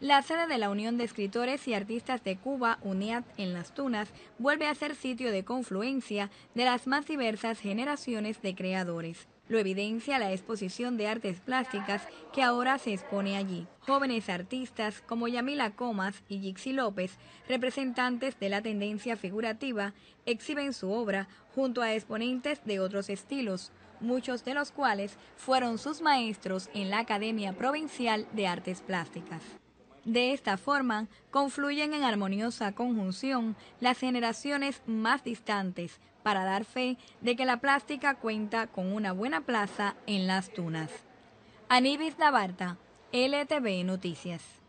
La sede de la Unión de Escritores y Artistas de Cuba, UNIAT en Las Tunas, vuelve a ser sitio de confluencia de las más diversas generaciones de creadores. Lo evidencia la exposición de artes plásticas que ahora se expone allí. Jóvenes artistas como Yamila Comas y Jixi López, representantes de la tendencia figurativa, exhiben su obra junto a exponentes de otros estilos, muchos de los cuales fueron sus maestros en la Academia Provincial de Artes Plásticas. De esta forma, confluyen en armoniosa conjunción las generaciones más distantes para dar fe de que la plástica cuenta con una buena plaza en las tunas. Anibis Navarta, LTV Noticias.